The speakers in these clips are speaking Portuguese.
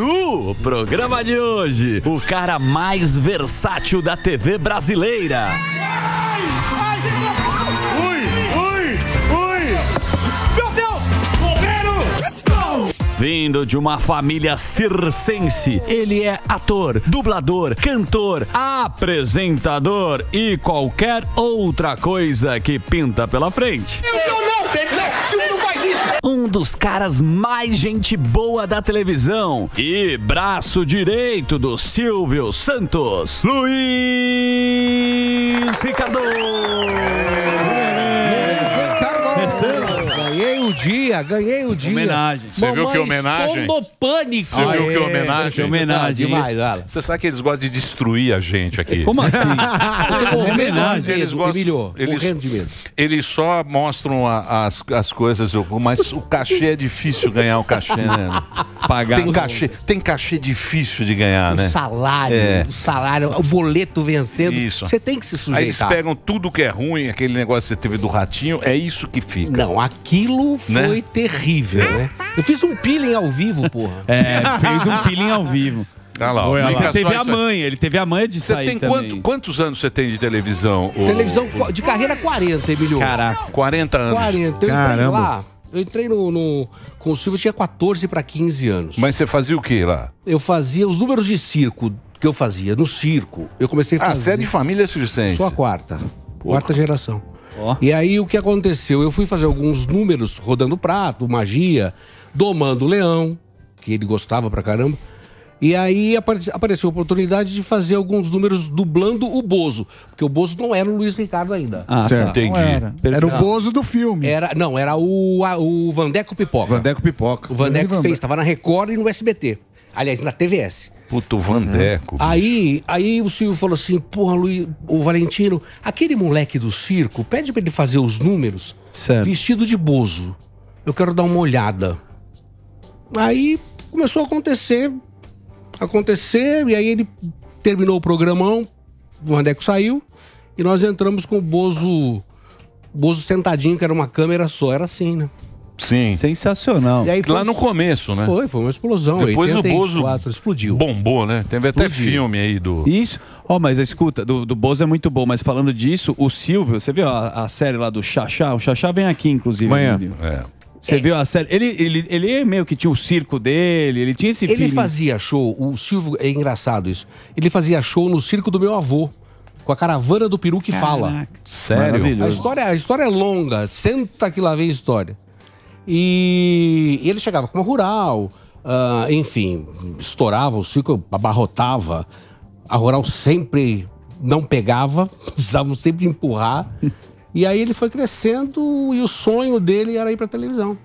No programa de hoje, o cara mais versátil da TV brasileira. Ui, ui, ui! Meu Deus! Governo! Vindo de uma família circense, ele é ator, dublador, cantor, apresentador e qualquer outra coisa que pinta pela frente. Eu, eu não, não! Silvio não faz isso! Um dos caras mais gente boa da televisão e braço direito do Silvio Santos, Luiz Ricardo. Dia, ganhei o dia. Homenagem. Você viu que homenagem? estou no pânico. Você viu que homenagem? Que homenagem. Demais, Alan. Você sabe que eles gostam de destruir a gente aqui. Como assim? homenagem. Eles gostam. Emílio, Eles, morrendo de medo. eles só mostram a- as, as coisas, mas o cachê é difícil ganhar o cachê, né? Pagar. Tem cachê, tem cachê difícil de ganhar, né? O salário, É. o salário, o boleto vencendo. Isso. Você tem que se Aí eles sujeitar. pegam tudo que é ruim, aquele negócio que você teve do ratinho, é isso que fica. Não, aquilo Né? Foi terrível, né? Eu fiz um peeling ao vivo, porra. É, fez um peeling ao vivo. Olha lá, ó, Foi, fica você só teve a manha, ele teve a manha de Você sair tem também. quanto- quantos anos você tem de televisão? ô- Televisão de carreira 40, Emílio. Caraca. 40 anos. 40. Eu entrei Caramba. lá, eu entrei no, no- com o Silvio, eu tinha 14 para 15 anos. Mas você fazia o que lá? Eu fazia os números de circo que eu fazia no circo. Eu comecei a Ah, fazer. você é de família circense. Sou a quarta. Quarta geração. E aí o que aconteceu? Eu fui fazer alguns números rodando prato, magia, domando o leão, que ele gostava pra caramba. E aí apare- apareceu a oportunidade de fazer alguns números dublando o Bozo. Porque o Bozo não era o Luiz Ricardo ainda. Ah, Certo. tá. Entendi. Não era. Era o Bozo do filme. Era, não, era o, a- o Vandeco Pipoca. Vandeco Pipoca. O Vandeco fez, estava na Record e no SBT. Aliás, na TVS. Puto Vandeco. Aí, aí o Silvio falou assim: porra, Luiz, o Valentino, aquele moleque do circo, pede pra ele fazer os números vestido de bozo. Eu quero dar uma olhada. Aí começou a acontecer, acontecer, e aí ele terminou o programão, o Vandeco saiu, e nós entramos com o Bozo, Bozo sentadinho, que era uma câmera só, era assim, né? Sim. Sensacional. E aí foi- Lá no começo, né? Foi, foi uma explosão. Depois o Bozo 84, explodiu. bombou, né? Teve até Explodiu. filme aí do. Isso. Ó, mas escuta, do, do Bozo é muito bom, mas falando disso, o Silvio, você viu a, a série lá do Xaxá? O Xaxá vem aqui, inclusive. Amanhã. É. Você viu a série? Ele, ele, ele meio que tinha o circo dele, ele tinha esse Ele feeling. fazia show, o Silvio, é engraçado isso. Ele fazia show no circo do meu avô, com a caravana do peru que fala. Sério? A história, a história é longa, senta que lá vem a história. E, e ele chegava com uma rural, ah, enfim, estourava, o circo abarrotava. A rural sempre não pegava, precisavam sempre empurrar. E aí ele foi crescendo e o sonho dele era ir pra televisão.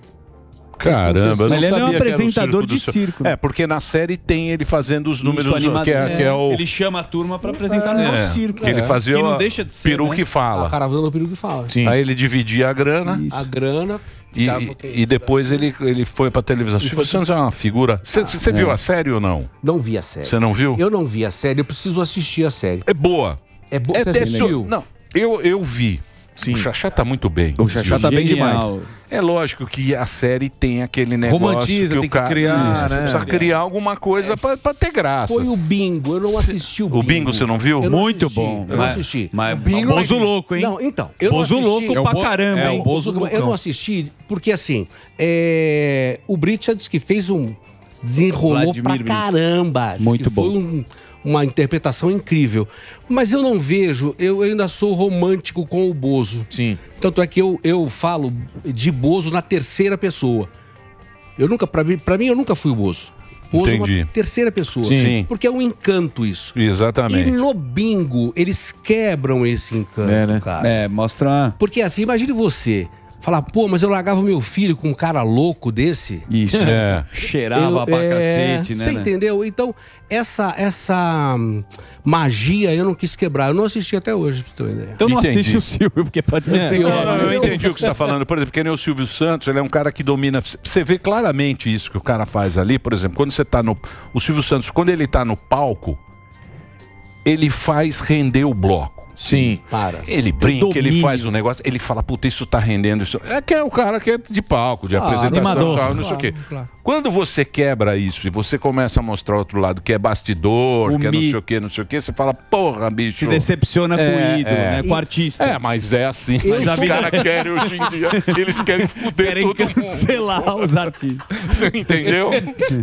Caramba, eu não ele é um sabia que era o apresentador do de Cir- circo, né? É, porque na série tem ele fazendo os números Isso, animado- que é, que é o. Ele chama a turma pra apresentar no É, circo. que ele fazia Que não o deixa de ser, peru né? que fala. A caravana do peru que fala. Aí ele dividia a grana A grana e, e depois ele, ele foi pra televisão. Silvio Santos é uma figura. Você viu a série ou não? Não vi a série. Você não viu? Eu não vi a série, eu preciso assistir a série. É boa. É boa. É, Você é assistiu? Não, eu, eu vi. O Xaxá tá muito bem. O Xaxá tá bem demais. É lógico que a série tem aquele negócio Romantiza, que tem o que cara criar, Isso, né? Você precisa criar alguma coisa pra, pra ter graça. Foi o bingo, eu não assisti o bingo. O bingo você não viu? Não Muito assisti, bom. Eu não Mas- assisti. Mas Bingo Bozo é- louco, hein? Não, então. Eu não Bozo assisti- louco É o pra Bo- caramba, é, hein? o Bozo Bozo eu não assisti porque, assim, é, o Richards que fez um... Desenrolou Vladimir pra caramba. Muito que Foi bom. um- uma interpretação incrível. Mas eu não vejo... Eu ainda sou romântico com o Bozo. Sim. Tanto é que eu, eu falo de Bozo na terceira pessoa. Eu nunca, pra mim, pra mim, eu nunca fui o Bozo. Bozo é Entendi. uma terceira pessoa. Sim. Porque é um encanto isso. E Exatamente. no bingo, eles quebram esse encanto, É, né? cara. É, mostra. Porque assim, imagine você falar, pô, mas eu largava meu filho com um cara louco desse. Isso. É. Cheirava Eu- pra é, cacete, né? Você né? entendeu? Então, essa, essa hum, magia eu não quis quebrar. Eu não assisti até hoje, pra ter uma ideia. Então não Entendi. assiste o Silvio, porque pode ser que você eu- quebre. Não, eu entendi o que você está falando. Por exemplo, que nem o Silvio Santos, ele é um cara que domina. Você vê claramente isso que o cara faz ali. Por exemplo, quando você tá no. O Silvio Santos, quando ele tá no palco, ele faz render o bloco. Sim. Para. Ele brinca, ele faz o negócio, ele fala, puta, isso tá rendendo. Isso... É que é o cara que é de palco, de Ah, apresentação animador. tal, não sei o Claro, quê. claro. Quando você quebra isso e você começa a mostrar outro lado, que é bastidor, O que é não sei o que, não sei o que, você fala, porra, bicho. Se decepciona com o ídolo, né? Com o artista. É, mas é assim. Mas os sou- caras querem hoje em dia. Eles querem fuder Querem todo mundo. cancelar os artistas. Você entendeu?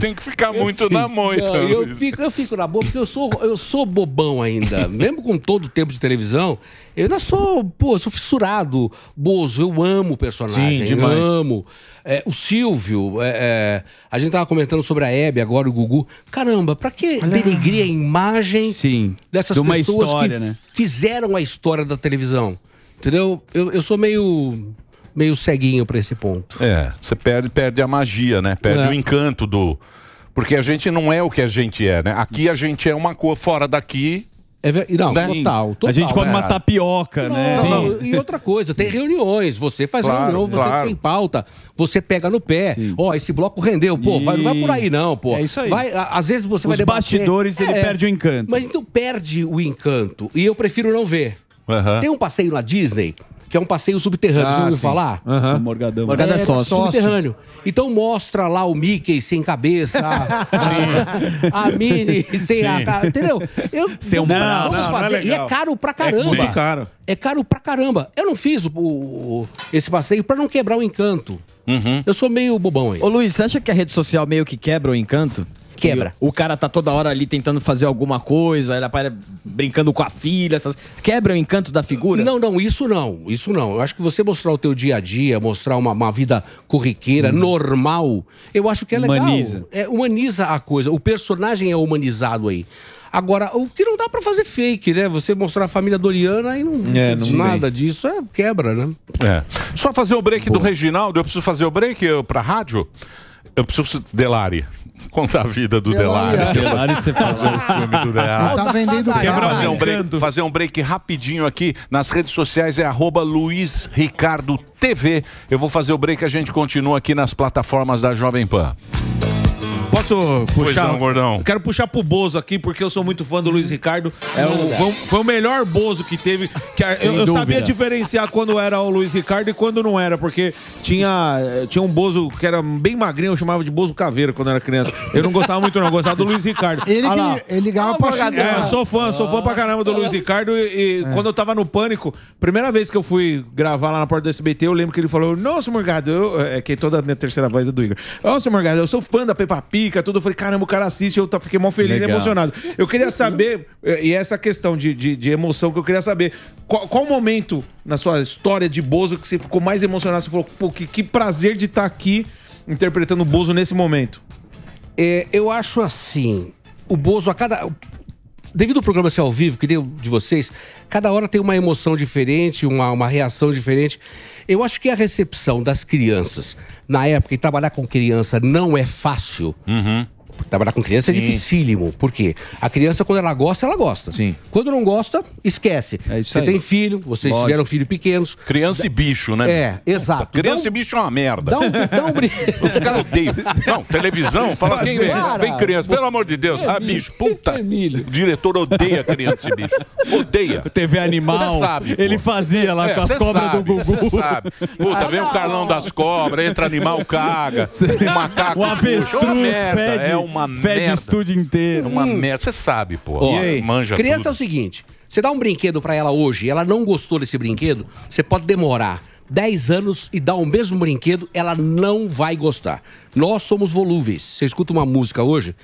Tem que ficar muito na moita. Não, eu, fico, eu fico na boa porque eu sou, eu sou bobão ainda. Mesmo com todo o tempo de televisão, eu ainda sou, pô, sou fissurado. Bozo, eu amo o personagem. Sim, demais. Eu amo. É, o Silvio, é, é, a gente tava comentando sobre a Hebe, agora o Gugu. Caramba, pra que denegrir a imagem Sim, dessas de uma pessoas história, que né? fizeram a história da televisão? Entendeu? Eu, eu sou meio, meio ceguinho pra esse ponto. É, você perde, perde a magia, né? Perde É. o encanto do. Porque a gente não é o que a gente é, né? Aqui a gente é uma coisa, fora daqui. É ver... Não, total, total. A gente come É. uma tapioca, né? Não, não, e outra coisa, tem reuniões, você faz Claro, reunião, você claro. tem pauta, você pega no pé. Ó, esse bloco rendeu, pô, vai, não vai por aí não, pô. É isso aí. Vai, às vezes você vai Os debater- bastidores, ele perde o encanto. Mas então perde o encanto, e eu prefiro não ver. Aham. Tem um passeio na Disney, que é um passeio subterrâneo, Ah, já ouviu sim. falar? O Morgadão. Morgadão é sócio. subterrâneo. Então mostra lá o Mickey sem cabeça, a, a Minnie sem a cara, entendeu? Eu, Sem um braço. Não, não é fazer. e é caro pra caramba. muito caro. É caro pra caramba. Eu não fiz o, o- esse passeio pra não quebrar o encanto. Eu sou meio bobão aí. Ô Luiz, você acha que a rede social meio que quebra o encanto? Quebra. O cara tá toda hora ali tentando fazer alguma coisa, ele aparece brincando com a filha, essas... quebra o encanto da figura? Não, não, isso não, isso não. Eu acho que você mostrar o teu dia a dia, mostrar uma, uma vida corriqueira, normal, eu acho que é legal. Humaniza. É, humaniza a coisa. O personagem é humanizado aí. Agora, o que não dá pra fazer fake, né? Você mostrar a família Doriana e não, É, não nada disso é quebra, né? É. Só fazer o break do Reginaldo. Eu preciso fazer o break pra rádio? Eu preciso. Delari. Conta a vida do Delari, Delari. é. Delari, você faz Fazer o filme do Delari. Tá vendendo Quer fazer um, break, fazer um break rapidinho aqui nas redes sociais é arroba Luiz Ricardo TV. Eu vou fazer o break, a gente continua aqui nas plataformas da Jovem Pan. Posso puxar? não, gordão. Eu quero puxar pro Bozo aqui, porque eu sou muito fã do Luiz Ricardo. É o- foi, o- foi o melhor Bozo que teve. Que eu, eu sabia diferenciar quando era o Luiz Ricardo e quando não era, porque tinha, eh, tinha um Bozo que era bem magrinho, eu chamava de Bozo Caveira quando era criança. Eu não gostava muito, não, eu gostava do Luiz Ricardo. Ele, Ah lá. ele ligava pra É, eu sou fã, sou fã pra caramba do Luiz Ricardo. E, e quando eu tava no pânico, primeira vez que eu fui gravar lá na porta do SBT, eu lembro que ele falou: Nossa, Morgado, eu, é que toda a minha terceira voz é do Igor. Nossa, Morgado, eu sou fã da Peppa Tudo. Eu falei, caramba, o cara assiste, eu tá- fiquei mó feliz e Legal. emocionado. Eu queria saber, eh, e essa questão de, de, de emoção que eu queria saber, qual, qual momento na sua história de Bozo que você ficou mais emocionado? Você falou, pô, que, que prazer de estar aqui interpretando o Bozo nesse momento. É, eu acho assim, o Bozo a cada... Devido ao programa ser ao vivo, que nem de vocês, cada hora tem uma emoção diferente, uma, uma reação diferente. Eu acho que a recepção das crianças, na época, e trabalhar com criança não é fácil. Trabalhar com criança é dificílimo. Por quê? A criança, quando ela gosta, ela gosta. Sim. Quando não gosta, esquece. É Você aí. tem filho, vocês Lógico. tiveram filhos pequenos. Criança e bicho, né? É, exato. Criança Dá e bicho é uma merda. Dá um, dá um brin- Os caras odeiam. Não, televisão, fala quem vem, vem criança, pelo amor de Deus. Ah, bicho, puta. O diretor odeia criança e bicho. Odeia. TV Animal. Você sabe, pô. Ele fazia lá É, com as cê cobras sabe, do Gugu. Você sabe. Puta, vem o Carlão das Cobras, entra animal, caga. O macaco. O puxa, avestruz é uma merda, fede, É uma fede o merda. estúdio inteiro. É uma merda. Você sabe, pô. Ó, Manja criança é o tudo. seguinte: você dá um brinquedo pra ela hoje e ela não gostou desse brinquedo, você pode demorar 10 anos e dar o mesmo brinquedo, ela não vai gostar. Nós somos volúveis. Você escuta uma música hoje,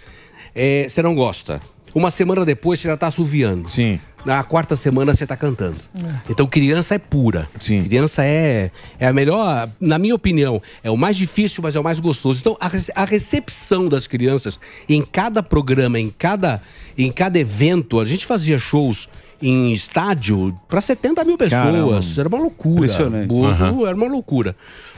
é, você não gosta. Uma semana depois você já tá assoviando. Sim. Na quarta semana você tá cantando. Então criança é pura. Sim. Criança é, é a melhor, na minha opinião, é o mais difícil, mas é o mais gostoso. Então a, a recepção das crianças em cada programa, em cada, em cada evento, a gente fazia shows em estádio para 70 mil pessoas. Caramba. Era uma loucura. Impressionante. Bozo era uma loucura.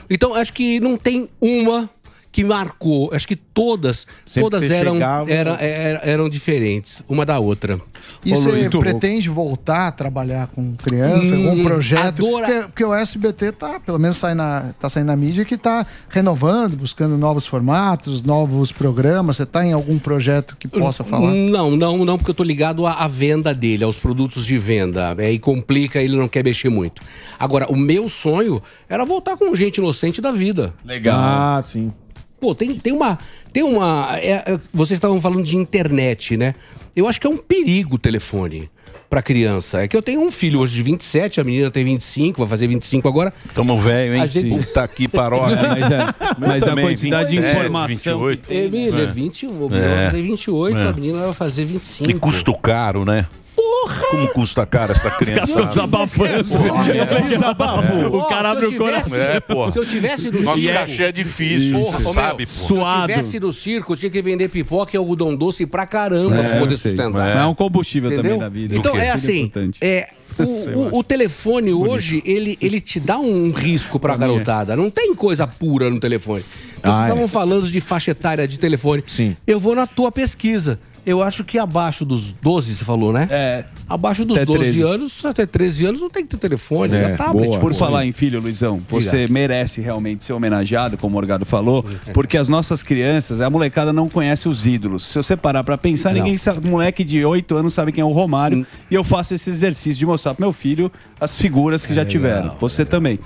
Então acho que não tem uma que marcou. Acho que todas, Sempre todas eram, chegava- era- era- eram diferentes, uma da outra. E Ô, você Luiz, pretende voltar a trabalhar com criança, Hum, algum projeto? adora- Porque, porque o SBT tá, pelo menos sai na, tá saindo na mídia que tá renovando, buscando novos formatos, novos programas. Você tá em algum projeto que possa falar? Não, não, não, porque eu tô ligado à, à venda dele, aos produtos de venda. É, e complica, ele não quer mexer muito. Agora, o meu sonho era voltar com gente inocente da vida. Legal. Ah, sim. Pô, tem, tem uma. Tem uma. é, é, vocês estavam falando de internet, né? Eu acho que é um perigo o telefone pra criança. É que eu tenho um filho hoje de 27, a menina tem 25, vai fazer 25 agora. Tamo velho, hein? A gente- Puta que paróquia. É, mas é- mas a quantidade de 27, informação 28. Emília, É. 21, o menino É. vai fazer 28, É. a menina vai fazer 25. Que custo caro, né? Porra! Como custa caro essa criança? caras desabafando. Porra, Desabafo. Ó, O cara abre o coração. É, porra. Se eu tivesse no Nosso circo- cachê é difícil, Porra, você sabe, meu, pô. Se eu tivesse no circo, eu tinha que vender pipoca e algodão doce pra caramba É, pra poder sustentar. É. É um combustível Entendeu? também da vida. Então é assim, é, o, o- o telefone hoje, ele, ele te dá um risco pra garotada. Não tem coisa pura no telefone. Então, vocês Ah, é. estavam falando de faixa etária de telefone. Sim. Eu vou na tua pesquisa. Eu acho que abaixo dos 12, você falou, né? É. Abaixo dos Até 12 13. anos, até 13 anos, não tem que ter telefone, É, é, tablet. boa. Por pô. falar em filho, Luizão, você merece realmente ser homenageado, como o Morgado falou, porque as nossas crianças, a molecada não conhece os ídolos. Se você parar pra pensar, Não. ninguém sabe, moleque de 8 anos sabe quem é o Romário, e eu faço esse exercício de mostrar pro meu filho as figuras que já tiveram. Você também.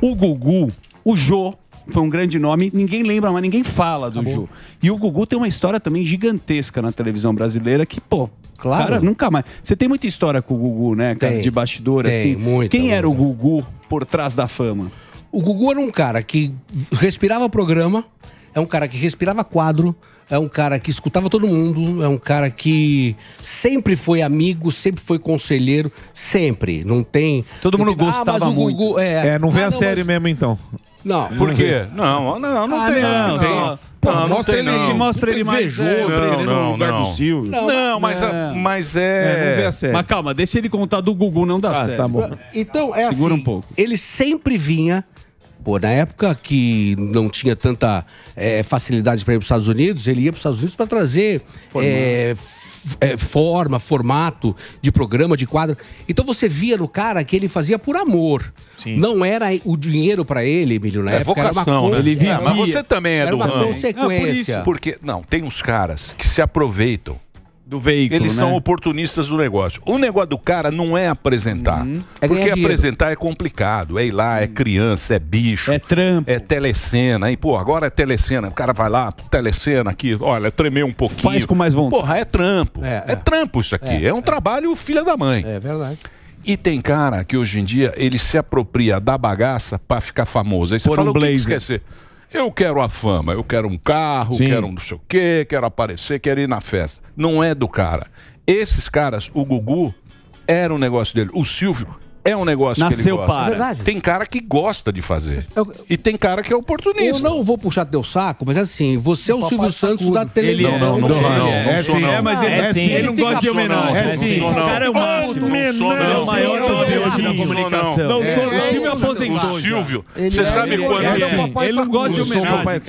O Gugu, o Jô, foi um grande nome, ninguém lembra, mas ninguém fala do Jô. E o Gugu tem uma história também gigantesca na televisão brasileira que, pô, Claro. cara, nunca mais. Você tem muita história com o Gugu, né, cara, Tem. de bastidor, Tem, assim. muita, Quem era o muita. Gugu por trás da fama? O Gugu era um cara que respirava programa, é um cara que respirava quadro, é um cara que escutava todo mundo, é um cara que sempre foi amigo, sempre foi conselheiro, sempre. Não tem. Todo não mundo tem- gostava mas o muito. Gugu, é, É, não vê Ah, a série mas- mesmo então. Não. Por quê? Não, não, não Ah, tem. não, não, tem. não, Porra, não mostra tem, ele- não. mostra ele mais, invejoso, é, ele não, no não, lugar não. do Silvio. Não, mas, É. é, mas é... É, não vê a série. Mas calma, deixa ele contar do Gugu, não dá Ah, certo. tá bom. Então, é Segura assim, um pouco. Ele sempre vinha. Pô, na época que não tinha tanta é, facilidade para ir para os Estados Unidos, ele ia para os Estados Unidos para trazer é, é, forma, formato de programa, de quadro. Então você via no cara que ele fazia por amor. Não era o dinheiro para ele, Emílio, na É época. era uma vocação, né? Ele vivia. mas você também é era do uma ramo. consequência. Porque, não, tem uns caras que se aproveitam. Do veículo, Eles né? são oportunistas do negócio. O negócio do cara não é apresentar. É porque apresentar é complicado. É ir lá, é criança, é bicho. É trampo. É telecena. Aí, pô, agora é telecena. O cara vai lá, telecena aqui, olha, tremeu um pouquinho. Faz com mais vontade. Porra, é trampo. É, É, é. trampo isso aqui. É, um trabalho filha da mãe. É verdade. E tem cara que hoje em dia ele se apropria da bagaça pra ficar famoso. Aí você Por fala, um blazer. ser? Eu quero a fama, eu quero um carro, Sim. quero um não sei o quê, quero aparecer, quero ir na festa. Não é do cara. Esses caras, o Gugu era um negócio dele. O Silvio é um negócio que ele Nasceu gosta. para. É verdade. Tem cara que gosta de fazer. Eu- E tem cara que é Eu oportunista. não vou puxar teu saco, mas assim, você é o Silvio Santos da televisão. Não, não, não sou não. É Não não. É, mas ele, É sim. ele não gosta de homenagem. É sim. O cara é o máximo. Não sou, Ele é o maior hoje da não, comunicação. não. Sou- o É, Silvio é, aposentou. O. Silvio, você é- sabe ele quando é o ele não gosta de. Eu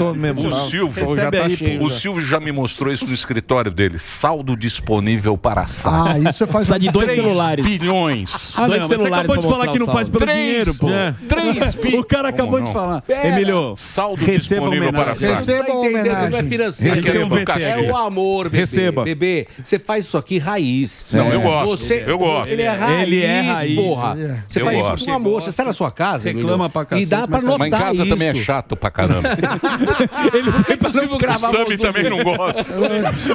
homenagem. O? Silvio- já Recebe tá. O já. Silvio já me mostrou isso no escritório dele. Saldo disponível para saque. Ah, isso faz Precisa de dois 3 celulares. bilhões. Dois celulares acabou de falar que não o faz pelo saldo. dinheiro, pô. Três. Três bi- O cara acabou de não? falar. Pera. Emílio, Saldo receba disponível para. Receba Tá homenagem. Não é financeiro. Receba é, o é o amor, bebê. Receba. Bebê, você faz isso aqui raiz. Não, eu gosto. Você, Eu gosto. Ele é raiz, Ele é raiz. porra. É. Você faz gosto. isso com amor. Você sai na sua casa, Reclama pra cacete, E dá pra mas- notar Mas em casa também é chato pra caramba. Ele foi pra não o gravar Sami também não gosta.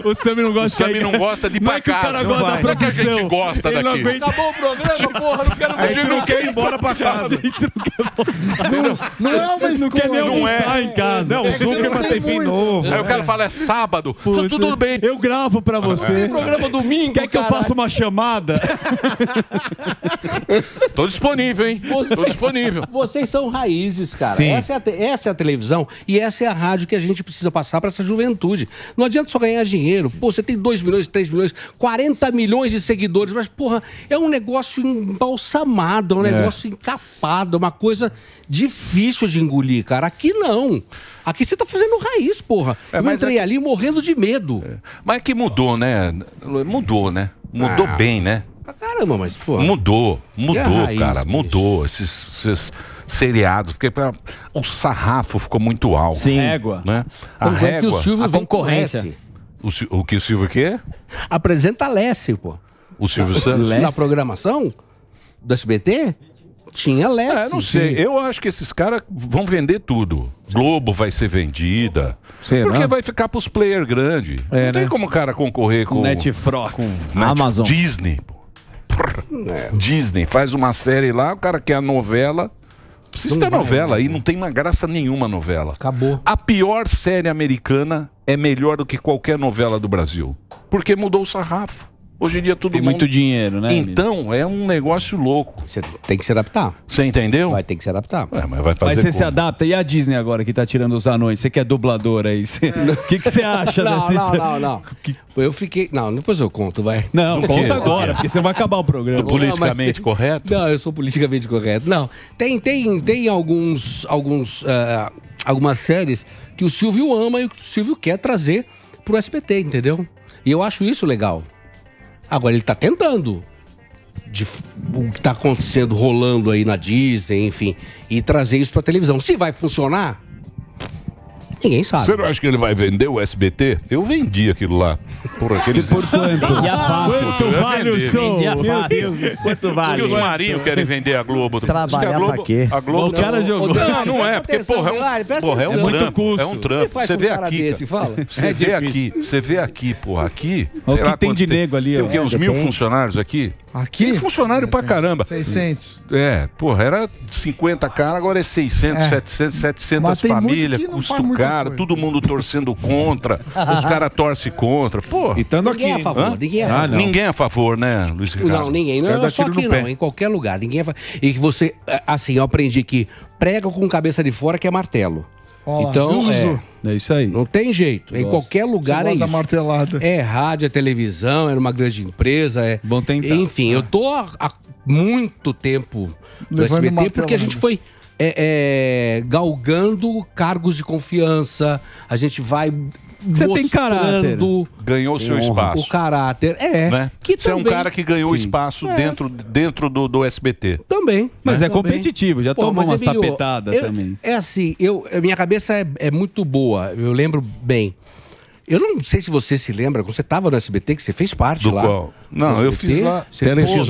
O Sammy não O gosta Sami não gosta de ir pra Mas que o cara casa. gosta da que a gente gosta Ele não daqui? aguenta. Acabou o programa, porra, não quero A gente não quer ir embora pra casa. Não é uma Não quer nem escolha. almoçar em casa. Não, o Zuckerman tem fim novo. Aí o cara fala, é sábado. Puxa, Tudo bem. Eu gravo pra você. programa domingo, Quer que eu faça uma chamada? Tô disponível, hein? Você- Tô disponível. Vocês são raízes, cara. Sim. Essa é, a essa é a televisão e essa é a rádio que a gente precisa passar pra essa juventude. Não adianta só ganhar dinheiro. Pô, você tem 2 milhões, 3 milhões, 40 milhões de seguidores, mas, porra, é um negócio embalsamado, é um negócio encapado, é uma coisa difícil de engolir, cara. Aqui não. Aqui você tá fazendo raiz, porra. É, Eu entrei é- ali morrendo de medo. Mas é que mudou, né? Mudou, né? Mudou Ah. bem, né? Pra Caramba, mas, porra. Mudou, mudou, raiz, cara, bicho? mudou. Esses, esses seriados, porque pra- o sarrafo ficou muito alto. Sim. Égua. Né? A Tanto é que régua. o Silvio a vem concorrência. O, o que o Silvio quê? Apresenta Lessie, pô. O Silvio Santos? Na programação do SBT? Tinha leste. É, não sei. Eu acho que esses caras vão vender tudo. Globo vai ser vendida. Será? Porque vai ficar pros player grande. É, não tem né? como o cara concorrer com Netflix. com Net- Amazon. Disney. Prr. Disney faz uma série lá, o cara quer a novela. Precisa ter novela aí, não tem mais graça nenhuma a novela. Acabou. A pior série americana é melhor do que qualquer novela do Brasil. Porque mudou o sarrafo. Hoje em dia todo Tem mundo. muito dinheiro, né? Então, é um negócio louco. Você tem que se adaptar. Você entendeu? Vai ter que se adaptar. É, mas vai fazer Mas você se como? adapta. E a Disney agora que tá tirando os anões? Você que é dublador aí. você- O que, que você acha Não, desses... não, não, não. Eu fiquei. Não, depois eu conto, vai. Não, conta agora, porque você vai acabar o programa. Politicamente Não, tem- correto? Não, eu sou politicamente correto. Não. Tem, tem, tem alguns, alguns, ah, algumas séries que o Silvio ama e o Silvio quer trazer pro SBT, entendeu? E eu acho isso legal. Agora, ele tá tentando. De, o que tá acontecendo, rolando aí na Disney, enfim, e trazer isso pra televisão. Se vai funcionar, ninguém sabe. Você não acha que ele vai vender o SBT? Eu vendi aquilo lá. Por aqueles. Por quanto? Vendia fácil. Quanto vale o show? Vendia fácil. Quanto Os vale? que os marinhos querem vender a Globo. Trabalhar a Globo, pra quê? A Globo O cara jogou. Não, não é, porque, porra, é um, porra, é um trampo. custo. É um O trampo. Você vê cara aqui. desse? cara. Fala. Você É vê aqui, você vê aqui, porra, aqui. O sei que tem quanto de nego ali, Tem ó. o quê? Uns É, mil funcionários aqui? Aqui? Tem funcionário pra caramba. 600. É, porra, era 50 cara, agora é 600, É. 700, 700 Mas tem muito famílias, não custo caro, todo mundo torcendo contra, os caras torcem contra. Porra, E estando aqui. Ninguém é a favor, ninguém é a Ah, favor. não. ninguém é a favor, né, Luiz Ricardo? Não, ninguém. Não é dão só aqui, pé. não. Em qualquer lugar. Ninguém vai... E que você... é, Assim, eu aprendi que prega com cabeça de fora que é martelo. Ó lá, então, viu, é? É isso aí. não tem jeito. Em qualquer lugar é isso. martelada. É rádio, é televisão, é numa grande empresa. É... Bom tentar. Enfim, eu tô há, muito tempo no Levando SBT porque a martelada. gente foi é, é, galgando cargos de confiança. A gente vai Você tem caráter. Ganhou seu o espaço. caráter. É. Né? Que Você é um também- cara que ganhou Sim. espaço dentro, dentro do, do SBT. Também. Mas é Também. competitivo, já mas, umas Emílio, tapetadas eu- também. É assim, eu, a minha cabeça é, é muito boa, eu lembro bem. Eu não sei se você se lembra, quando você estava no SBT, que você fez parte Do lá. qual? Não, No eu SBT, fiz lá. Você foi- Tele-X,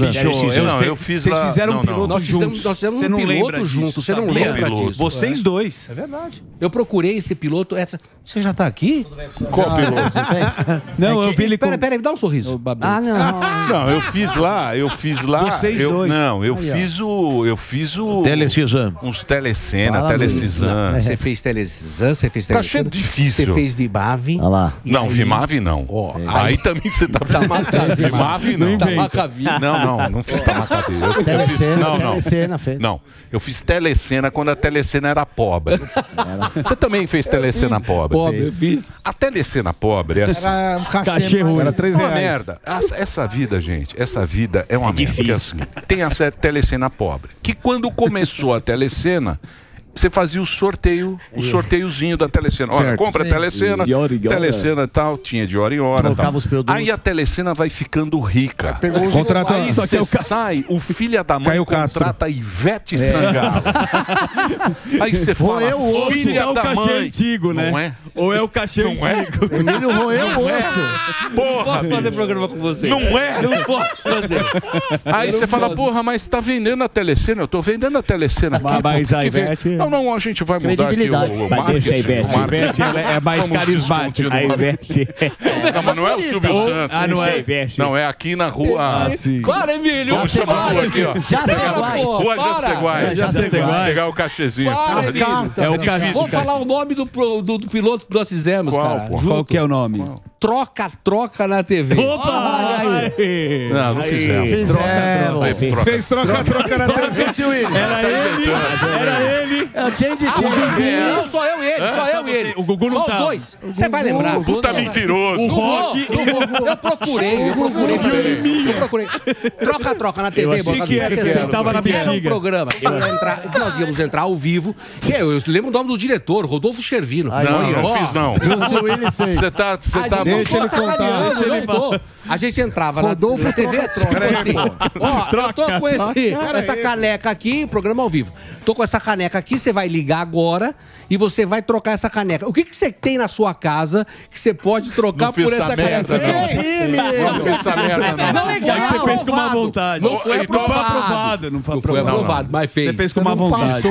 não, eu fiz Vocês lá- fizeram não, um não. piloto Nós fizemos- juntos. nós fizemos um não piloto lembra junto, disso, você não lembra Piloto. disso. Vocês dois. É verdade. Eu procurei esse piloto. Essa... Você já tá aqui? Qual piloto? Não, eu vi ele Espera, com... pera aí, me dá um sorriso. Ah, não. Não, eu fiz lá, eu fiz lá. Vocês eu, dois. Não, eu fiz o. Eu fiz o. Telecisam. Uns telecena, telecisam. Você fez Telesan, você fez Tá Telecena, achando difícil. Você fez Vibave. Olha lá. Não, aí- Vimave não. Ó, aí, também você tá. Tamacavi. Vimave não. Tamacavi. Não, não, não fiz Tamacavi. Eu, eu fiz, Telecena, não, não. telecena fez. Não, eu fiz telecena quando a telecena era pobre. Você também fez telecena pobre. Pobre, eu fiz. A telecena pobre é assim. Era um cachê, Cachê ruim. Era três É uma reais. merda. Essa, essa vida, gente, essa vida é uma merda. Porque, assim, tem a telecena pobre. Que quando começou a telecena, você fazia o sorteio, o sorteiozinho da telecena. Olha, Certo. compra a telecena, De hora em hora. telecena e tal, tinha de hora em hora. Colocava tal. os produtos. Aí a telecena vai ficando rica. Pegou os Contrata- Aí Só que é você o sai, o filho da mãe Caio Castro. contrata a Ivete Sangalo. Aí você fala, Roeu o osso. filha é o da cachê mãe. antigo, né? Não é? Ou é o cachê Não é? antigo? Emílio roeu o osso. Porra, Posso fazer programa com você? não é? Não posso fazer. Aí você fala, porra, mas tá vendendo a telecena? Eu tô vendendo a telecena aqui. Mas- pô, mas a vem- Ivete- Não, não, a gente vai mudar aqui o, o Vai deixar a marketing. Ivete. marketing. É mais Vamos carismática. A. Ivete. Não, mas não é o Silvio Santos. Ah, não é? Ivete. Não, é aqui na rua. Ah, sim. Para, Emílio. Como chama a rua aqui, ó? Jaceguai. Rua. Jaceguai. Jaceguai. Pegar o cachezinho. É o Difícil. Vou falar o nome do, do, do piloto que nós fizemos, Qual, cara. Qual que é o nome? Troca-troca na TV. Opa! Aí. Não, não fizemos. Fizeram. Aí, troca. Fez troca, troca na Era ele, era ele. É o change Ah, o change. Gugu, não, sou eu e ele, só eu e ele. O Gugu não Só tá. os dois. Você vai lembrar. Puta mentiroso. Não vou. Eu procurei, eu procurei. Eu procurei. Troca-troca na TV. bota- que era, você sentava na Era um bexiga. programa nós íamos entrar ao vivo. Que eu, lembro o nome do diretor, Rodolfo Chervino. Não, não fiz não. Você tá, você tá Deixa não ele contar. A gente entrava trava na, Rodolfo na TV, troca, tipo troca. assim. Ó, eu tô com esse, Troca. essa caneca aqui, programa ao vivo. Tô com essa caneca aqui, você vai ligar agora e você vai trocar essa caneca. O que, que você tem na sua casa que você pode trocar Não por essa merda, caneca? não. Ei, Não fiz essa merda, não. Não que você fez com má vontade. Não foi Então, aprovado. não foi Não foi aprovado. aprovado, mas fez. Você fez com má vontade.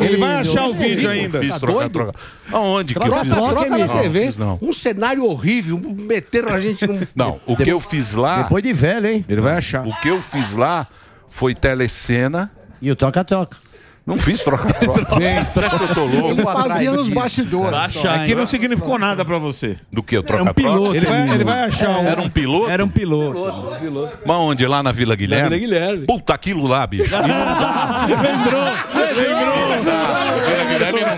Ele vai achar o vídeo ainda. Fiz trocar, trocar. Aonde que eu Troca, fiz isso? troca na Não, TV. fiz não. Um cenário horrível, meteram a gente num... Não, o que eu fiz lá. Depois de velho, hein? Ele vai achar. O que eu fiz lá foi telecena. E o troca-troca. Não fiz troca-troca. Você acha que eu tô louco? Ele fazia nos bastidores. É que não significou nada pra você. Do que? O Era um troca-troca? piloto. Ele vai, ele vai achar um. Era um piloto? Era um piloto. Mas onde? Lá na Vila Guilherme? Vila Guilherme. Puta, aquilo lá, bicho. Lembrou? Vila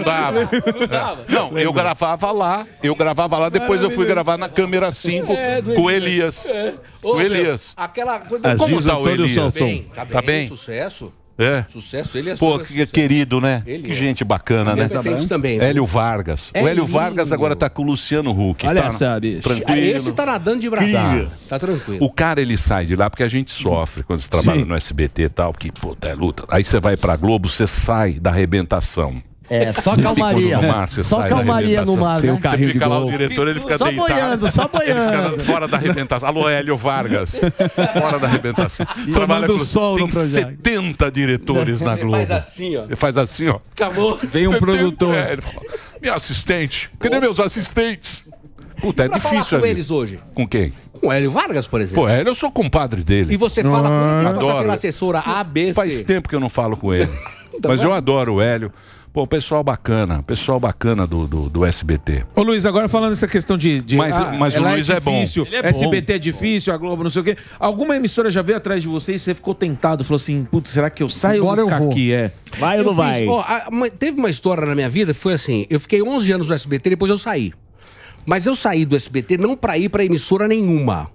Guilherme não dava. Não, eu gravava lá, eu gravava lá, depois eu fui gravar na câmera 5 É, do com o Elias. Elias. Ô, Com o Elias. Aquela coisa... As Como tá o Elias? Bem, tá bem, Tá bem? Sucesso. É. Sucesso, ele é Pô, que sucesso. querido, né? Ele que é. gente bacana, né? Competente também. né? Hélio Vargas. É o Hélio lindo. Vargas agora tá com o Luciano Huck. Olha tá só, bicho. Tranquilo. Esse tá nadando de braçada. Incrível. Tá tranquilo. O cara, ele sai de lá porque a gente sofre quando você trabalha no SBT e tal, que, puta, é luta. Aí você vai pra Globo, você sai da arrebentação. É, só que calmaria. mar, Só calmaria no mar, Tem né? um Você fica de lá, o diretor, ele fica Só deitado. boiando, só Ele boiando. fica fora da arrebentação. Alô, Hélio Vargas. Fora da arrebentação. Tomando sol Tem no projeto. 70 diretores na Globo. faz assim, ó. Ele faz assim, ó. Acabou. Vem um 70, produtor. é, ele fala, minha assistente. Cadê meus assistentes? Puta, é Pra falar difícil com ali. eles hoje. Com quem? Com o Hélio Vargas, por exemplo. Pô, Hélio, eu sou compadre dele. E você fala com ele, passa Adoro. pela assessora A, B, C. Faz tempo que eu não falo com ele. Mas eu adoro o Hélio. Pô, pessoal bacana, pessoal bacana do, do, do SBT. Ô Luiz, agora falando essa questão de. de Mas- mas o lá Luiz é bom. difícil, Ele é bom. SBT é difícil, a Globo não sei o quê. Alguma emissora já veio atrás de você e você ficou tentado? Falou assim: putz, será que eu saio Agora ou eu vou aqui? É. Vai ou não vai? fiz- ó, a- teve uma história na minha vida, foi assim, eu fiquei 11 anos no SBT, depois eu saí. Mas eu saí do SBT não pra ir pra emissora nenhuma.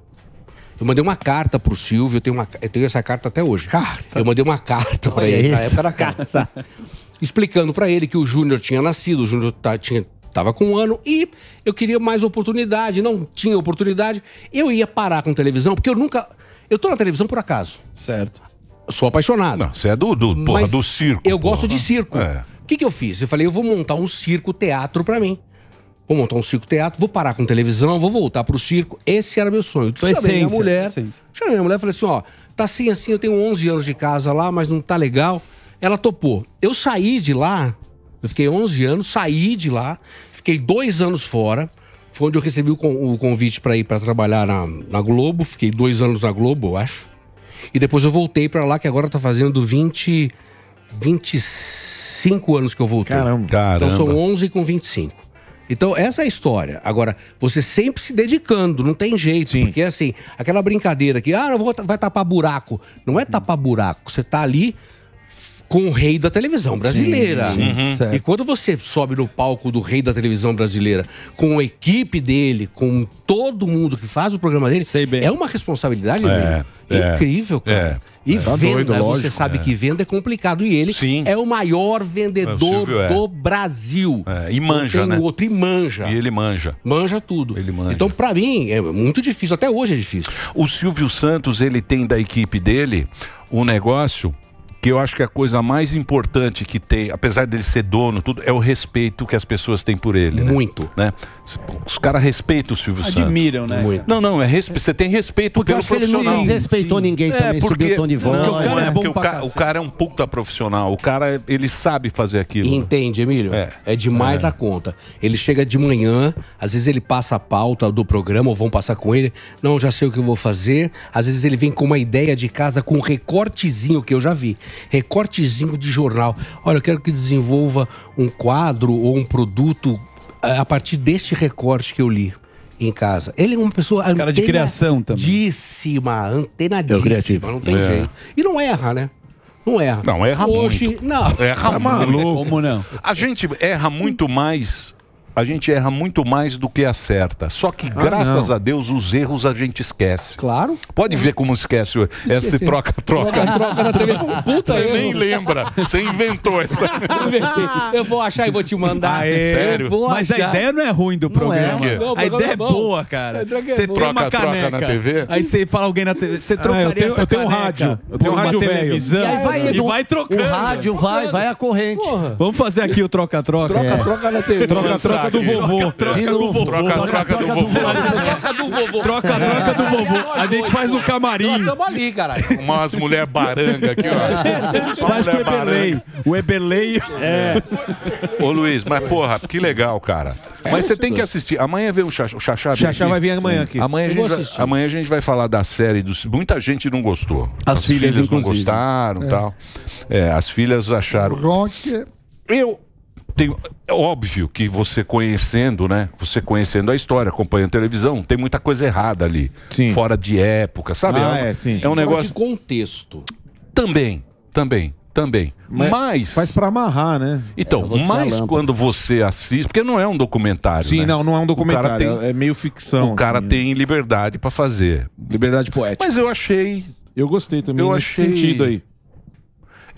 Eu mandei uma carta pro Silvio, eu tenho, uma, eu tenho essa carta até hoje. Eu mandei uma carta pra Olha ele, na época da carta. explicando pra ele que o Júnior tinha nascido, o Júnior tá, tinha, tava com um ano e eu queria mais oportunidade, não tinha oportunidade. Eu ia parar com televisão, porque eu nunca... Eu tô na televisão por acaso. Certo. Sou apaixonado. Não, você é do, do, porra, do circo. Eu porra. gosto de circo. É. O que, que eu fiz? Eu falei, eu vou montar um circo teatro pra mim. Vou montar um circo teatro, vou parar com televisão, vou voltar pro circo. Esse era meu sonho. Tua Chamei minha mulher. essência. Chamei minha mulher e falei assim: ó, tá assim, assim, eu tenho 11 anos de casa lá, mas não tá legal. Ela topou. Eu saí de lá, eu fiquei 11 anos, saí de lá, fiquei dois anos fora. Foi onde eu recebi o, con- o convite pra ir pra trabalhar na, na Globo. Fiquei dois anos na Globo, eu acho. E depois eu voltei pra lá, que agora tá fazendo 20, 25 anos que eu voltei. Caramba. Então são Caramba. 11 com 25. Então, essa é a história. Agora, você sempre se dedicando, não tem jeito. Porque, assim, aquela brincadeira que, ah, não vou, vai tapar buraco. Não é tapar buraco. Você tá ali com o rei da televisão brasileira. sim, Uhum. certo. E quando você sobe no palco do rei da televisão brasileira, com a equipe dele, com todo mundo que faz o programa dele, é uma responsabilidade É, é, incrível, cara. é. E Tá venda, doido, você lógico, sabe é. que venda é complicado. E ele Sim. é o maior o vendedor Silvio é. do Brasil. É, e manja, tem né? outro, e manja. E ele manja. Manja tudo. Ele manja. Então, pra mim, é muito difícil. Até hoje é difícil. O Silvio Santos, ele tem da equipe dele um negócio que eu acho que é a coisa mais importante que tem, apesar dele ser dono, tudo, é o respeito que as pessoas têm por ele. né? Muito. Né? Os caras respeitam o Silvio Admiram, né? Muito. Santos. Não, não, é respe... você tem respeito Porque eu pelo acho que ele não profissional. desrespeitou ninguém também, subiu o tom de voz. Não, o cara é é bom porque o, ca- o cara é um puta profissional. O cara, ele sabe fazer aquilo. né? Entende, Emílio? É. É, demais da conta. Ele chega de manhã, às vezes ele passa a pauta do programa, ou vão passar com ele. Não, já sei o que eu vou fazer. Às vezes ele vem com uma ideia de casa, com um recortezinho, que eu já vi. Recortezinho de jornal. Olha, eu quero que desenvolva um quadro ou um produto eh, a partir deste recorte que eu li. Em casa. Ele é uma pessoa. Cara de criação também. Antenadíssima, antenadíssima. Não tem É. jeito. E não erra, né? Não erra. Não, erra Hoje, muito. Não. Erra muito. Como não? A gente erra muito mais a gente erra muito mais do que acerta. Só que, graças não. a Deus, os erros a gente esquece. Claro. Pode ver como esquece esse troca-troca. Troca-troca na TV. Puta Você nem lembra. Você inventou essa. Inventei. Eu vou achar e vou te mandar. Sério? Eu vou Mas a achar. ideia não é ruim do programa. é. Não, o a ideia é é bom. boa, cara. A é Você boa. tem uma Troca, troca caneca. na TV? Aí você fala alguém na TV. Você trocaria eu tenho- essa eu tenho um caneca rádio. Eu tenho um uma rádio televisão E aí vai e vai trocando. O rádio vai, vai a corrente. Porra. Vamos fazer aqui o troca-troca. Troca, É. troca na TV. Troca-troca do vovô. Troca do vovô. Troca-troca do vovô. Troca do vovô. Troca-troca do vovô. A gente faz no camarim. Nós estamos ali, caralho. Umas mulher baranga aqui, ó. Faz com o. Eberlei. O Eberlei. É. Ô Luiz, mas porra, que legal, cara. Mas você tem que assistir. Amanhã vem o Xaxá. O Xaxá, vem Xaxá aqui. vai vir amanhã aqui. Amanhã a, gente vai, amanhã a gente vai falar da série dos. Muita gente não gostou. As filhas, não inclusive. gostaram e tal. É, as filhas acharam. Rock. Eu tenho. É óbvio que você conhecendo, né? Você conhecendo a história, acompanhando televisão, tem muita coisa errada ali. Sim. Fora de época, sabe? Ah, um- é, sim. é um Fora negócio. de contexto. Também, também, também. Mas. Faz pra amarrar, né? Então, É, é a mas quando você assiste, porque não é um documentário. Sim, né? não, não é um O cara documentário. tem, É meio ficção. o cara assim, tem liberdade pra fazer. Liberdade poética. Mas eu achei, eu gostei também eu achei- sentido aí.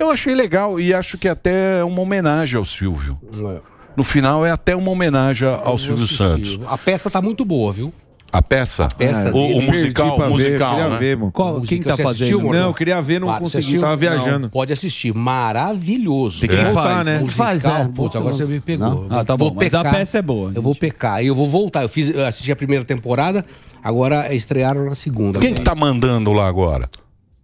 Eu achei legal e acho que até é uma homenagem ao Silvio. É. No final é até uma homenagem ao Silvio Santos. A peça tá muito boa, viu? A peça, peça o, dele. o musical, ver, musical, queria né? ver, mano. Qual, Música, quem tá você assistiu, fazendo? Morgão? Não, eu queria ver, não Claro, consegui, assistiu? tava viajando. Não, pode assistir, maravilhoso. Tem que Quem voltar, faz? né? Quem faz, é. Putz, agora você me pegou. Ah, tá vou bom. Mas a pecar. peça é boa. Eu vou pecar. E eu vou voltar. Eu, fiz, eu assisti a primeira temporada, agora estrearam na segunda. Quem que tá mandando lá agora?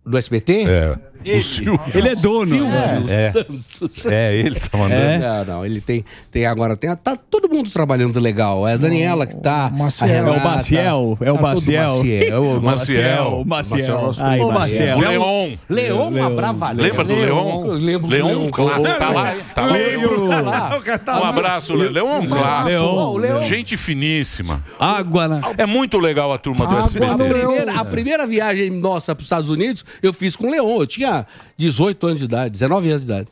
Do SBT? É. O Silvio. Ele é dono. Silvio É. Santos. É, ele tá mandando. É. Não, não, ele tem, tem agora, tem, tá todo mundo trabalhando legal. É a Daniela que tá. Maciel. a É o Maciel. É o tá Maciel. Maciel. Maciel. O Maciel. Maciel, Ai, Maciel. O Leon. Leon, uma brava Lembra do Leon? Lembro Leon, do Leon. claro. Tá lá, tá lá. Tá lá. Um abraço, Le- Leon Clássico. Leon. o Leon. Gente finíssima. Água na... É muito legal a turma do SBT. A primeira viagem nossa para os Estados Unidos, eu fiz com o Leon. Eu tinha 18 anos de idade, 19 anos de idade.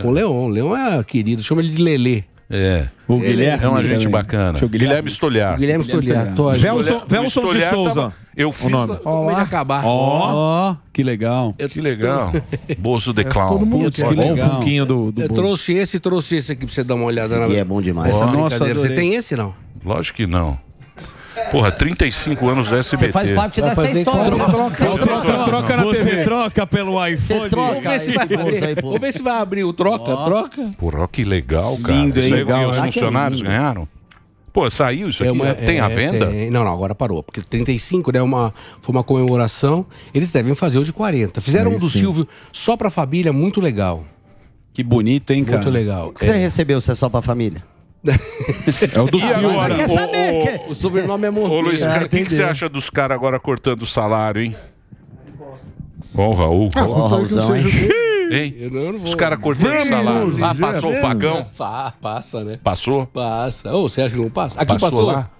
Com o Leon. O Leon é querido, chama ele de Lelê. É. O Guilherme. É uma gente bacana. Eu- Guilherme Stolhar. Guilherme Stoliar. tô- Velson, Velson de Souza. tava- Eu fiz. nome. medo de acabar. Ó, que legal. Que legal. Bozo de todo Clown. mundo Putz, que Olha o legal. funquinho do, do Eu trouxe esse e trouxe esse aqui pra você dar uma olhada Esse na aqui é bom demais. Essa Nossa. Você tem esse não? Lógico que não. Porra, 35 anos do SBT. Você faz parte Vai dessa história. Você Troca, troca, troca na Você TV. troca pelo Você iPhone. troca. Vamos ver se vai fazer. aí. Vamos ver se vai abrir o troca, troca. Porra, que legal, cara. Lindo, Isso aí Legal, os né? funcionários é ganharam? Pô, saiu isso aqui? uma- tem a é, venda? tem. Não, não, agora parou. Porque 35, né? Uma, foi uma comemoração. Eles devem fazer o de 40. Fizeram um do sim. Silvio só pra família, muito legal. Que bonito, hein, cara? Muito legal. O que você recebeu se é só pra família? É o do E agora? Quer ô, saber? ô, Quer- O sobrenome é Ô, Monteiro. Luiz, cara, o que, que você acha dos caras agora cortando o salário, hein? Ó, o Raul. Ah, Ó, que Raulzão, hein? Hein? Eu não, eu não vou. Os caras cortando o salário. Ah, passou o facão? Fa- passa, né? Passou? Passa. Ô, você acha que não passa? Aqui Passou passou. lá?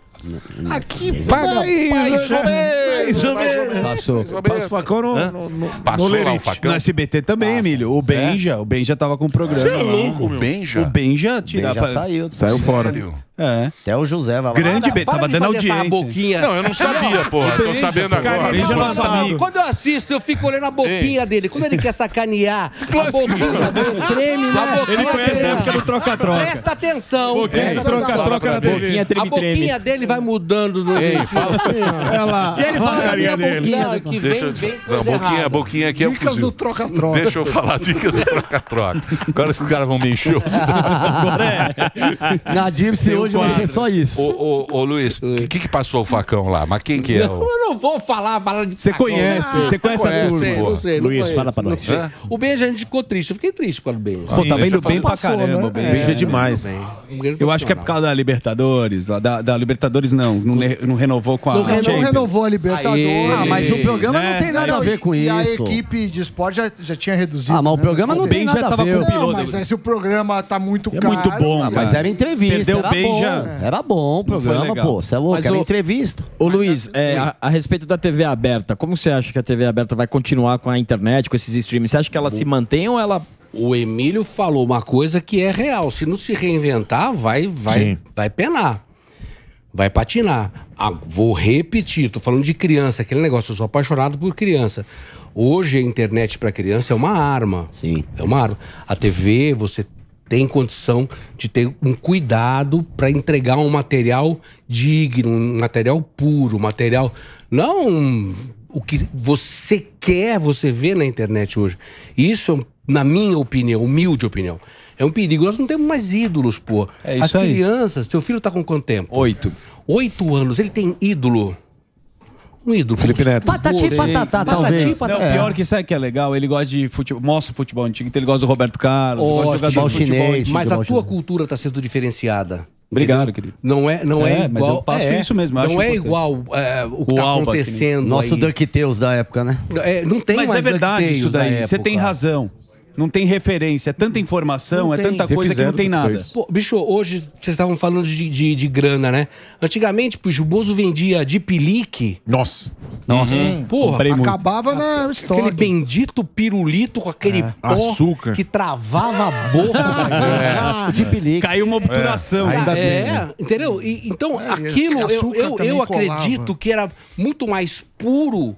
Aqui paga mais ou menos. Passou. Passa o facão no, no, no, Passou no lá o facão? No SBT também, Emílio. O Benja. O Benja tava com o programa. Você é lá. louco, o Benja? O Benja tirava... saiu. Saiu fora. Sério? É. Até o José vai lá. Grande para Tava dando audiência. boquinha. Não, eu não sabia, porra. Tô sabendo agora. Benja não Não, sabia. Quando eu assisto, eu fico olhando a boquinha dele. Quando ele quer sacanear, a boquinha dele treme, né? A Ele boquinha conhece a dele- época do troca-troca. Presta atenção. Essa troca, troca na TV. A boquinha dele vai mudando do Ei, fala. Olha lá. E ele fala da minha dele. boquinha. Que vem, vem coisa boquinha, errada. boquinha aqui é o Dicas do troca-troca. Deixa eu falar dicas do troca-troca. Agora esses caras vão me encher o Na Gypsy hoje vai ser só isso. Ô, ô, ô Luiz, o que, que passou o facão lá? Mas quem que é? Eu O... não vou falar, falar de Você facão, conhece, né? você conhece a Não turma. sei, não sei. não Luiz, conheço, fala pra não nós. sei. Hã? O Benja, a gente ficou triste. Eu fiquei triste com o Benja. Pô, tá eu bem pra passou, caramba, né? o Benja. Benja é demais. Eu acho que é por causa da Libertadores. lá, Da, da Libertadores não, não, le- não renovou com a Não, não Champions. renovou a Libertadores. Aê. Ah, mas o programa né? não tem nada Não, a ver e- com e a isso. equipe de esporte já, já tinha reduzido. Ah, mas o né, programa não tem Ben já nada a tava ver. com o Não, piloto. mas aí se o programa tá muito É caro... muito bom, Ah, mas cara. era entrevista. Perdeu era bem bom. já. Era bom o foi programa, legal. pô. Você é louco, Mas era o- entrevista. Ô Luiz, é, a, a respeito da TV aberta, como você acha que a TV aberta vai continuar com a internet, com esses streams? Você acha que ela se mantém ou ela o Emílio falou uma coisa que é real. Se não se reinventar, vai, vai, Sim. vai penar. Vai patinar. Ah, vou repetir, tô falando de criança, aquele negócio, eu sou apaixonado por criança. Hoje a internet para criança é uma arma. Sim. É uma arma. A TV, você tem condição de ter um cuidado para entregar um material digno, um material puro, um material. Não o que você quer, você vê na internet hoje. Isso, na minha opinião, humilde opinião, é um perigo. Nós não temos mais ídolos, pô. É isso As aí. crianças, teu filho tá com quanto tempo? Oito. Oito anos, ele tem ídolo. Um ídolo. Felipe Neto. Patati e patatá, talvez. Não, patatá. pior que sabe que é legal, ele gosta de futebol, mostra o futebol antigo, então ele gosta do Roberto Carlos, gosta de Ótimo. jogador de futebol chinês. Mas a tua cultura está sendo diferenciada. Obrigado, Entendeu? querido. Não é, não é, É, mas igual. eu passo é, isso mesmo, eu Não acho é importante. igual é, o que O está Alba, que nem- acontecendo. Nosso aí. DuckTales da época, né? É, não tem Mas mais é verdade isso da daí, você época. tem razão. Não tem referência, é tanta informação, Não é tem. tanta coisa que não Refizeram tem nada. Pô, bicho, hoje vocês estavam falando de, de, de grana, né? Antigamente, bicho, o Bozo vendia de pelique. Nossa. Nossa, Porra, comprei muito. Acabava na aquele história. bendito pirulito com aquele pó Açúcar. que travava a boca gente. De pelique. Caiu uma obturação. Ainda bem, é, né? entendeu? E- então, É, aquilo, eu, eu, eu colava. acredito que era muito mais puro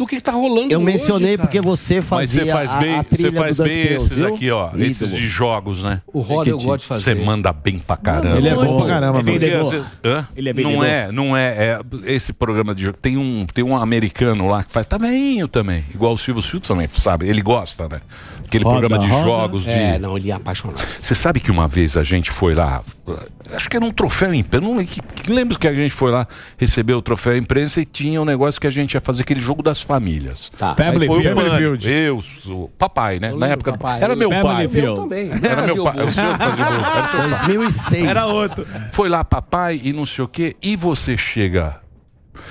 do que tá rolando Eu hoje, mencionei cara. porque você Mas fazia você faz a- bem, a, você trilha faz bem DuckTales, esses viu? aqui, ó. Esses Ídolo. de jogos, né? O Roda eu gosto de fazer. Você manda bem pra caramba. Ele é bom pra caramba, Porque mano. às vezes- Hã? Ele é não é, não é, é. Esse programa de jogo. Tem um, tem um americano lá que faz. Tá bem também. Igual o Silvio Silvio também, sabe? Ele gosta, né? Aquele Roda, programa de roda. jogos de. É, não, ele é apaixonado. Você sabe que uma vez a gente foi lá, acho que era um troféu imprensa, não lembro que a gente foi lá receber o troféu imprensa e tinha um negócio que a gente ia fazer aquele jogo das famílias. Tá. Family foi o Field. Pânico, Field. eu, o papai, né? Eu Na época papai. era meu Family pai. Field. Eu também. Era meu pai, o senhor que fazia o gol, era seu pai. 2006. Era outro. Foi lá papai e não sei o quê, e você chega.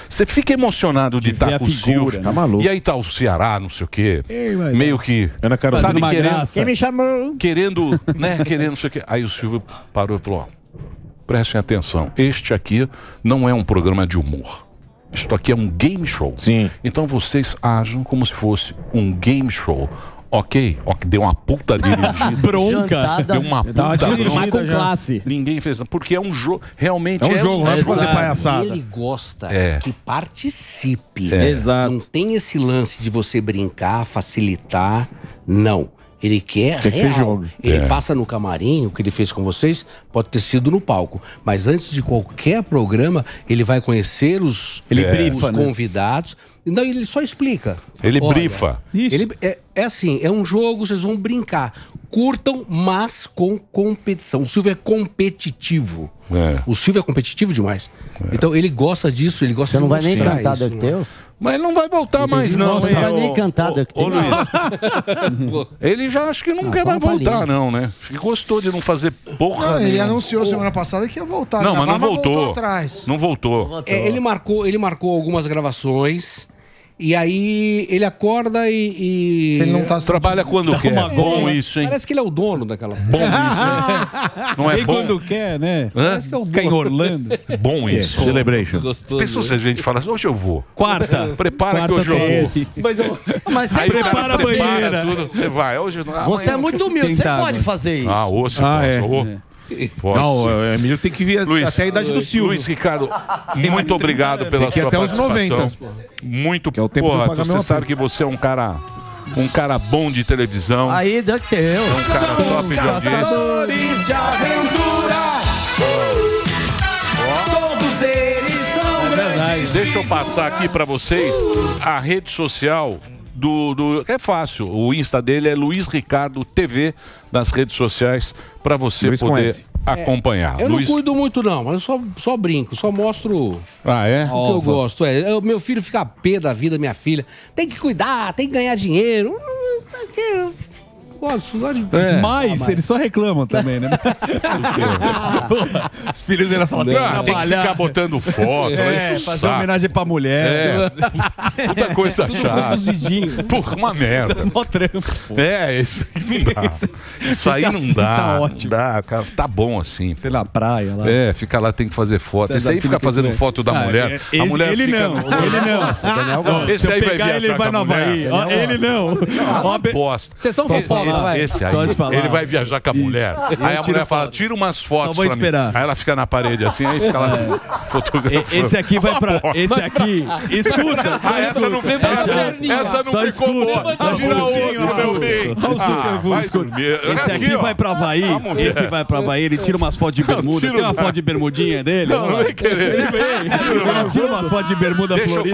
Você fica emocionado de De estar com o Silvio. né? Tá maluco. E aí tá o Ceará, não sei o quê. Ei, Meio que. Ana Carolina. Sabe, uma querendo, graça. me chamou? querendo, né, querendo não sei o quê. Aí o Silvio parou e falou: ó, prestem atenção, este aqui não é um programa de humor. Isto aqui é um game show. Sim. Então vocês agem como se fosse um game show. Ok? Ok, deu uma puta dirigida. Bronca. Jantada. Deu uma puta bronca. Mas com classe. Ninguém fez nada. Porque é um jogo. Realmente É um jogo, não é pra fazer palhaçada. Ele gosta É. que participe. Exato. Não tem esse lance de você brincar, facilitar. Não. Ele quer Tem que ser real. jogo. Ele É. passa no camarim, o que ele fez com vocês, pode ter sido no palco. Mas antes de qualquer programa, ele vai conhecer os, Ele os brifa, né? convidados. Não, ele só explica. Ele Olha, brifa. Isso. Ele, é, é assim, é um jogo, vocês vão brincar. Curtam, mas com competição. O Silvio é competitivo. É. O Silvio é competitivo demais. Então ele gosta disso, ele gosta Você não de vai nem cantar isso, né? DuckTales? Mas não vai voltar mais, não. Nossa, não vai nem cantar ô- DuckTales. Ô, Luiz. Ele já acho que não Ah, quer mais voltar, não, né? Acho que gostou de não fazer porra. Não, ele anunciou semana passada que ia voltar. Não, mas não voltou. voltou atrás. Não voltou. É, ele, marcou, ele marcou algumas gravações. E aí ele acorda e. e- ele não tá Trabalha quando quer. uma Bom gola. isso, hein? Parece que ele é o dono daquela. Bom isso, hein? Não é Vem bom? quando quer, né? Hã? Parece que é o Fica em dono. Orlando. Bom isso. Celebration. Gostoso. Pensou se a gente fala assim, hoje eu vou. Quarta. Prepara Quarta que hoje eu vou. esse. Mas eu. Mas você, Aí cara Prepara a banheira. tudo. Você vai. Hoje não. você é muito humilde, você pode fazer isso. Ah, osso, Ah, posso. é. Posso. Não, o Emílio tem que vir Luiz, até a idade do Silvio. Luiz Ricardo, muito obrigado pela Tem que ir sua até os participação. 90. Muito, Que é o tempo porra, você sabe que você é um cara, um cara bom de televisão, Aí, DuckTales. um cara top de. Caçadores de aventura. Todos eles são grandes. Deixa eu passar aqui pra vocês a rede social do, do- é fácil. O Insta dele é Luiz Ricardo TV nas redes sociais pra você Luiz poder S. acompanhar. Eu Luiz... não cuido muito, não, mas eu só, só brinco, só mostro Ah, é? o que eu gosto. É, o meu filho fica pé da vida, minha filha. Tem que cuidar, tem que ganhar dinheiro. Eu Gosto, gosto de. Mas eles só reclamam também, né? Os filhos dele falam, tem que Ah, tem que trabalhar. ficar botando foto, É, fazer saco. homenagem pra mulher. É. Puta coisa chata. Reduzidinho. Porra, uma merda. Mó trampo. É, isso não dá. Isso aí não assim, dá. tá ótimo. dá, cara. Tá bom assim. Sei lá, praia lá. É, fica lá, tem que fazer foto. Esse aí fica fazendo foto da Ah, mulher. é- a mulher ele fica... não, ele não. Esse Se eu aí vai pegar viajar ele, ele vai com a no mulher. Havaí. Ó, Ele não. Bosta. Vocês são falar. Esse, esse aí, Pode falar. ele vai viajar com a Isso. mulher. Ele Aí a tira mulher fala, foto. tira umas fotos pra mim. esperar. Aí ela fica na parede assim, aí fica lá fotografando. E- esse aqui vai pra- esse aqui, escuta, Ah, essa não escuta. ficou. Essa- não ficou boa. Escuta. outra, meu bem. Eu Ah, vai. Esse aqui vai pra Havaí, A esse vai pra Havaí, ele tira umas fotos de bermuda. Tem uma foto de bermudinha dele? Não, não vem querer. Ele vem, tira umas fotos de bermuda eu florida.